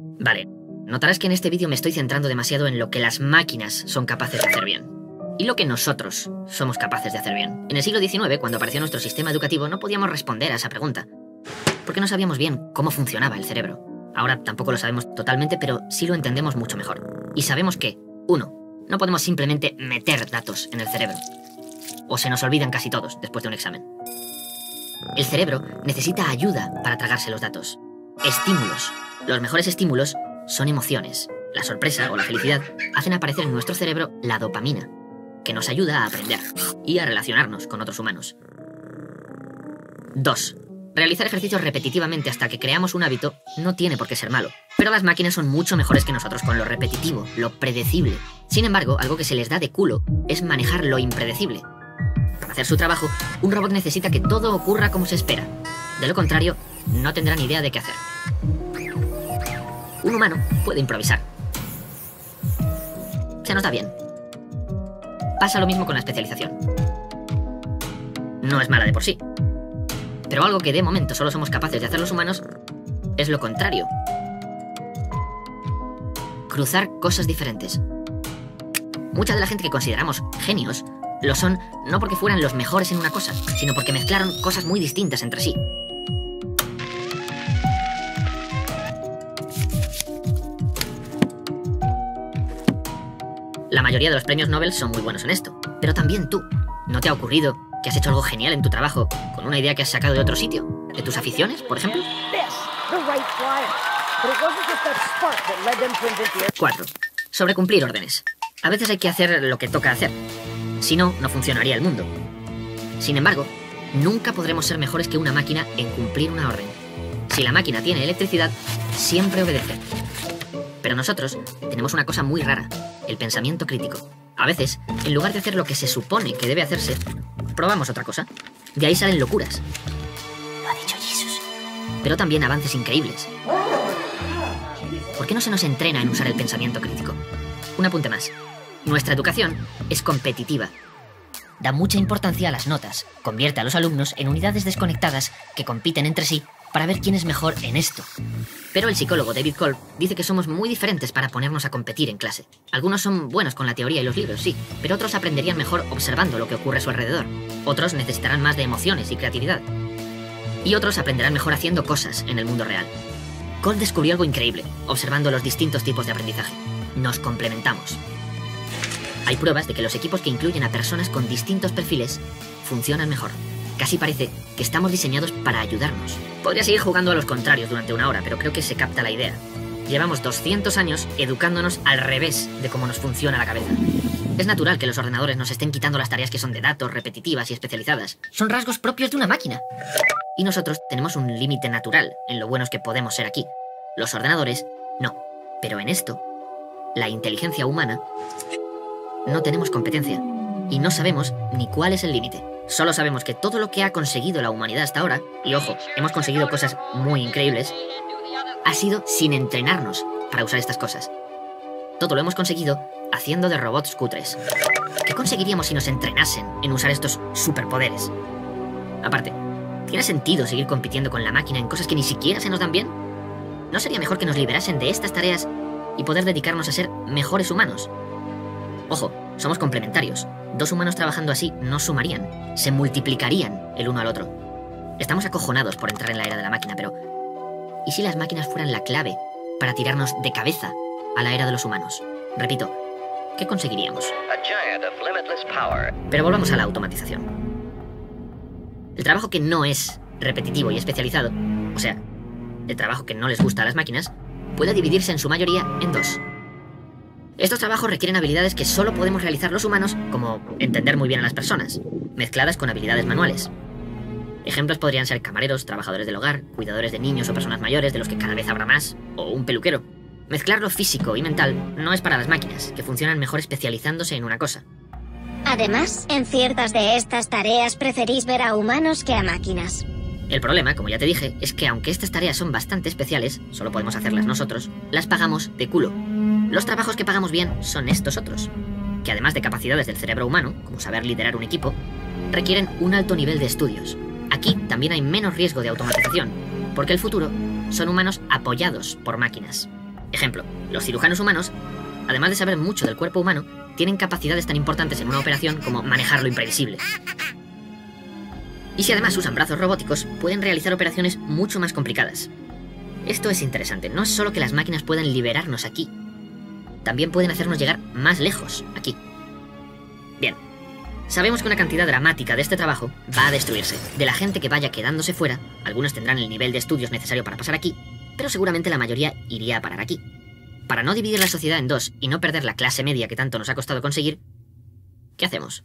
Vale, notarás que en este vídeo me estoy centrando demasiado en lo que las máquinas son capaces de hacer bien. Y lo que nosotros somos capaces de hacer bien. En el siglo XIX, cuando apareció nuestro sistema educativo, no podíamos responder a esa pregunta. Porque no sabíamos bien cómo funcionaba el cerebro. Ahora tampoco lo sabemos totalmente, pero sí lo entendemos mucho mejor. Y sabemos que, uno, no podemos simplemente meter datos en el cerebro. O se nos olvidan casi todos después de un examen. El cerebro necesita ayuda para tragarse los datos. Estímulos. Los mejores estímulos son emociones. La sorpresa o la felicidad hacen aparecer en nuestro cerebro la dopamina, que nos ayuda a aprender y a relacionarnos con otros humanos. 2. Realizar ejercicios repetitivamente hasta que creamos un hábito no tiene por qué ser malo, pero las máquinas son mucho mejores que nosotros con lo repetitivo, lo predecible. Sin embargo, algo que se les da de culo es manejar lo impredecible. Para hacer su trabajo, un robot necesita que todo ocurra como se espera. De lo contrario, no tendrá ni idea de qué hacer. Un humano puede improvisar. Se nos bien. Pasa lo mismo con la especialización. No es mala de por sí, pero algo que de momento solo somos capaces de hacer los humanos es lo contrario. Cruzar cosas diferentes. Mucha de la gente que consideramos genios lo son no porque fueran los mejores en una cosa, sino porque mezclaron cosas muy distintas entre sí. La mayoría de los premios Nobel son muy buenos en esto, pero también tú. ¿No te ha ocurrido que has hecho algo genial en tu trabajo con una idea que has sacado de otro sitio? ¿De tus aficiones, por ejemplo? 4. Sobre cumplir órdenes. A veces hay que hacer lo que toca hacer. Si no, no funcionaría el mundo. Sin embargo, nunca podremos ser mejores que una máquina en cumplir una orden. Si la máquina tiene electricidad, siempre obedece. Pero nosotros tenemos una cosa muy rara, el pensamiento crítico. A veces, en lugar de hacer lo que se supone que debe hacerse, probamos otra cosa. De ahí salen locuras. Lo ha dicho Jesus. Pero también avances increíbles. ¿Por qué no se nos entrena en usar el pensamiento crítico? Un apunte más. Nuestra educación es competitiva. Da mucha importancia a las notas, convierte a los alumnos en unidades desconectadas que compiten entre sí para ver quién es mejor en esto. Pero el psicólogo David Kolb dice que somos muy diferentes para ponernos a competir en clase. Algunos son buenos con la teoría y los libros, sí, pero otros aprenderían mejor observando lo que ocurre a su alrededor. Otros necesitarán más de emociones y creatividad. Y otros aprenderán mejor haciendo cosas en el mundo real. Kolb descubrió algo increíble, observando los distintos tipos de aprendizaje. Nos complementamos. Hay pruebas de que los equipos que incluyen a personas con distintos perfiles funcionan mejor. Casi parece que estamos diseñados para ayudarnos. Podría seguir jugando a los contrarios durante una hora, pero creo que se capta la idea. Llevamos 200 años educándonos al revés de cómo nos funciona la cabeza. Es natural que los ordenadores nos estén quitando las tareas que son de datos, repetitivas y especializadas. Son rasgos propios de una máquina. Y nosotros tenemos un límite natural en lo buenos que podemos ser aquí. Los ordenadores, no. Pero en esto, la inteligencia humana, no tenemos competencia. Y no sabemos ni cuál es el límite. Solo sabemos que todo lo que ha conseguido la humanidad hasta ahora, y ojo, hemos conseguido cosas muy increíbles, ha sido sin entrenarnos para usar estas cosas. Todo lo hemos conseguido haciendo de robots cutres. ¿Qué conseguiríamos si nos entrenasen en usar estos superpoderes? Aparte, ¿tiene sentido seguir compitiendo con la máquina en cosas que ni siquiera se nos dan bien? ¿No sería mejor que nos liberasen de estas tareas y poder dedicarnos a ser mejores humanos? Ojo, somos complementarios. Dos humanos trabajando así no sumarían, se multiplicarían el uno al otro. Estamos acojonados por entrar en la era de la máquina, pero ¿y si las máquinas fueran la clave para tirarnos de cabeza a la era de los humanos? Repito, ¿qué conseguiríamos? Pero volvamos a la automatización. El trabajo que no es repetitivo y especializado, o sea, el trabajo que no les gusta a las máquinas, puede dividirse en su mayoría en dos. Estos trabajos requieren habilidades que solo podemos realizar los humanos, como entender muy bien a las personas, mezcladas con habilidades manuales. Ejemplos podrían ser camareros, trabajadores del hogar, cuidadores de niños o personas mayores, de los que cada vez habrá más, o un peluquero. Mezclar lo físico y mental no es para las máquinas, que funcionan mejor especializándose en una cosa. Además, en ciertas de estas tareas preferís ver a humanos que a máquinas. El problema, como ya te dije, es que aunque estas tareas son bastante especiales, solo podemos hacerlas nosotros, las pagamos de culo. Los trabajos que pagamos bien son estos otros, que además de capacidades del cerebro humano, como saber liderar un equipo, requieren un alto nivel de estudios. Aquí también hay menos riesgo de automatización, porque el futuro son humanos apoyados por máquinas. Ejemplo, los cirujanos humanos, además de saber mucho del cuerpo humano, tienen capacidades tan importantes en una operación como manejar lo imprevisible. Y si además usan brazos robóticos, pueden realizar operaciones mucho más complicadas. Esto es interesante, no es solo que las máquinas puedan liberarnos aquí, también pueden hacernos llegar más lejos, aquí. Bien, sabemos que una cantidad dramática de este trabajo va a destruirse. De la gente que vaya quedándose fuera, algunos tendrán el nivel de estudios necesario para pasar aquí, pero seguramente la mayoría iría a parar aquí. Para no dividir la sociedad en dos y no perder la clase media que tanto nos ha costado conseguir, ¿qué hacemos?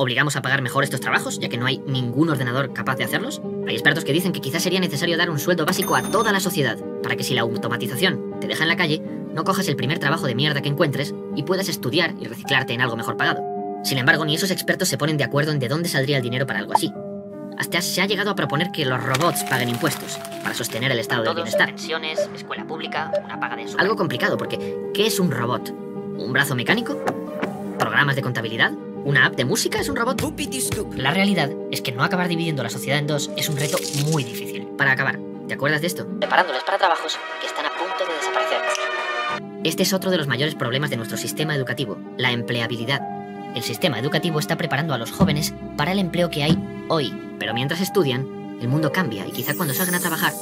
¿Obligamos a pagar mejor estos trabajos, ya que no hay ningún ordenador capaz de hacerlos? Hay expertos que dicen que quizás sería necesario dar un sueldo básico a toda la sociedad, para que si la automatización te deja en la calle, no cojas el primer trabajo de mierda que encuentres y puedas estudiar y reciclarte en algo mejor pagado. Sin embargo, ni esos expertos se ponen de acuerdo en de dónde saldría el dinero para algo así. Hasta se ha llegado a proponer que los robots paguen impuestos para sostener el estado del bienestar. pensiones, escuela pública, una paga de Algo complicado porque ¿qué es un robot? ¿Un brazo mecánico? ¿Programas de contabilidad? ¿Una app de música es un robot? La realidad es que no acabar dividiendo la sociedad en dos es un reto muy difícil. Para acabar, ¿te acuerdas de esto? Preparándoles para trabajos que están a punto de desaparecer. Este es otro de los mayores problemas de nuestro sistema educativo, la empleabilidad. El sistema educativo está preparando a los jóvenes para el empleo que hay hoy, pero mientras estudian, el mundo cambia y quizá cuando salgan a trabajar,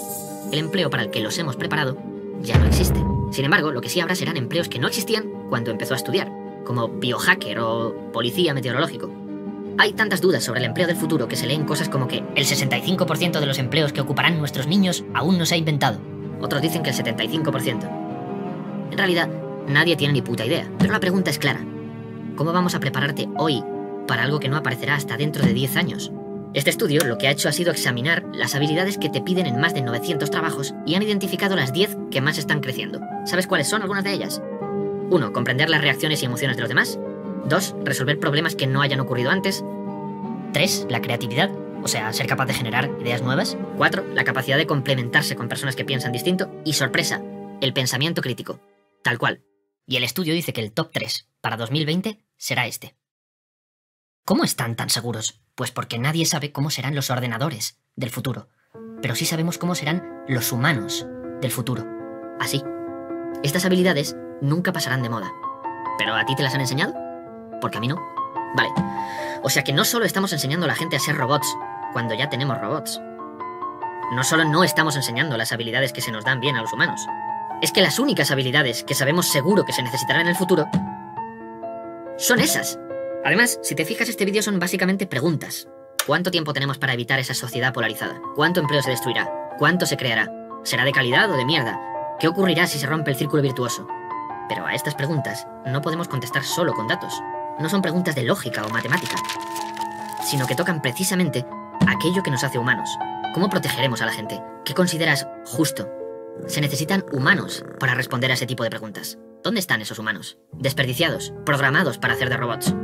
el empleo para el que los hemos preparado ya no existe. Sin embargo, lo que sí habrá serán empleos que no existían cuando empezó a estudiar, como biohacker o policía meteorológico. Hay tantas dudas sobre el empleo del futuro que se leen cosas como que el 65% de los empleos que ocuparán nuestros niños aún no se ha inventado. Otros dicen que el 75%. En realidad, nadie tiene ni puta idea, pero la pregunta es clara. ¿Cómo vamos a prepararte hoy para algo que no aparecerá hasta dentro de 10 años? Este estudio lo que ha hecho ha sido examinar las habilidades que te piden en más de 900 trabajos y han identificado las 10 que más están creciendo. ¿Sabes cuáles son algunas de ellas? 1. Comprender las reacciones y emociones de los demás. 2. Resolver problemas que no hayan ocurrido antes. 3. La creatividad, o sea, ser capaz de generar ideas nuevas. 4. La capacidad de complementarse con personas que piensan distinto. Y sorpresa, el pensamiento crítico. Tal cual. Y el estudio dice que el top 3 para 2020 será este. ¿Cómo están tan seguros? Pues porque nadie sabe cómo serán los ordenadores del futuro. Pero sí sabemos cómo serán los humanos del futuro. Así. Estas habilidades nunca pasarán de moda. ¿Pero a ti te las han enseñado? Porque a mí no. Vale. O sea que no solo estamos enseñando a la gente a ser robots cuando ya tenemos robots. No solo no estamos enseñando las habilidades que se nos dan bien a los humanos. Es que las únicas habilidades que sabemos seguro que se necesitarán en el futuro son esas. Además, si te fijas, este vídeo son básicamente preguntas. ¿Cuánto tiempo tenemos para evitar esa sociedad polarizada? ¿Cuánto empleo se destruirá? ¿Cuánto se creará? ¿Será de calidad o de mierda? ¿Qué ocurrirá si se rompe el círculo virtuoso? Pero a estas preguntas no podemos contestar solo con datos. No son preguntas de lógica o matemática, sino que tocan precisamente aquello que nos hace humanos. ¿Cómo protegeremos a la gente? ¿Qué consideras justo? Se necesitan humanos para responder a ese tipo de preguntas. ¿Dónde están esos humanos? Desperdiciados, programados para hacer de robots.